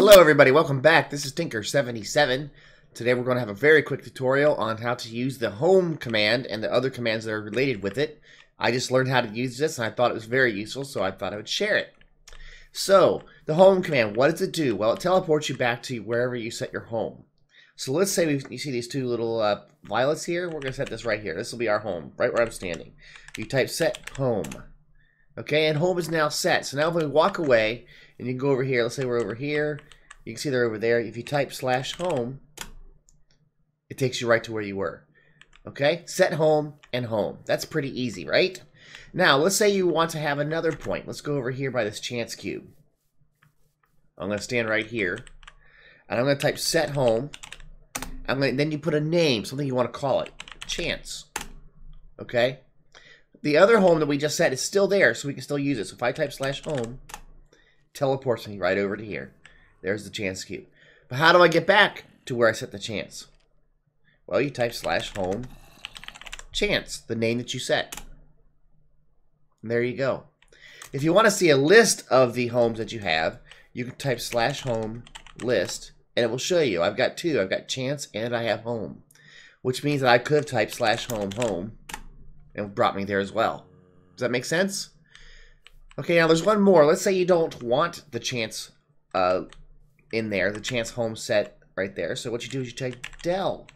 Hello everybody, welcome back. This is Tinker77. Today we're going to have a very quick tutorial on how to use the home command and the other commands that are related with it. I just learned how to use this and I thought it was very useful, so I thought I would share it. So, the home command, what does it do? Well, it teleports you back to wherever you set your home. So let's say we, you see these two little uh, violets here. We're going to set this right here. This will be our home, right where I'm standing. You type set home. Okay, and home is now set. So now if we walk away, and you go over here, let's say we're over here, you can see they're over there. If you type slash home, it takes you right to where you were. Okay, set home and home. That's pretty easy, right? Now, let's say you want to have another point. Let's go over here by this chance cube. I'm going to stand right here, and I'm going to type set home. I'm going to, then you put a name, something you want to call it. Chance. Okay? The other home that we just set is still there, so we can still use it. So if I type slash home, teleports me right over to here. There's the chance cube. But how do I get back to where I set the chance? Well, you type slash home chance, the name that you set. And there you go. If you want to see a list of the homes that you have, you can type slash home list, and it will show you. I've got two. I've got chance and I have home, which means that I could have typed slash home home and brought me there as well. Does that make sense? Okay, now there's one more. Let's say you don't want the chance uh, in there, the chance home set right there. So what you do is you type del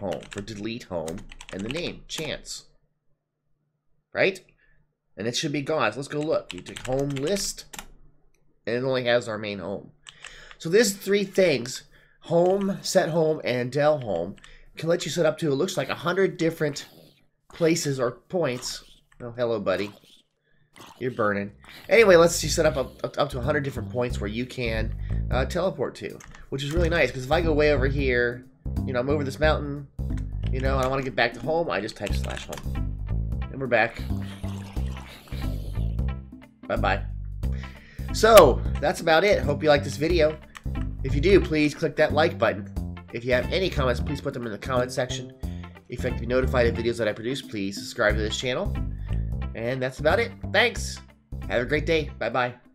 home for delete home and the name, chance. Right? And it should be gone. So let's go look. You take home list, and it only has our main home. So there's three things, home, set home, and del home, can let you set up to, it looks like, a 100 different places or points. Oh, hello, buddy. You're burning. Anyway, let's see set up up, up to 100 different points where you can uh, teleport to, which is really nice because if I go way over here, you know, I'm over this mountain, you know, and I want to get back to home, I just type slash home. And we're back. Bye-bye. So, that's about it. Hope you like this video. If you do, please click that like button. If you have any comments, please put them in the comment section. If you'd like to be notified of videos that I produce, please subscribe to this channel. And that's about it. Thanks. Have a great day. Bye bye.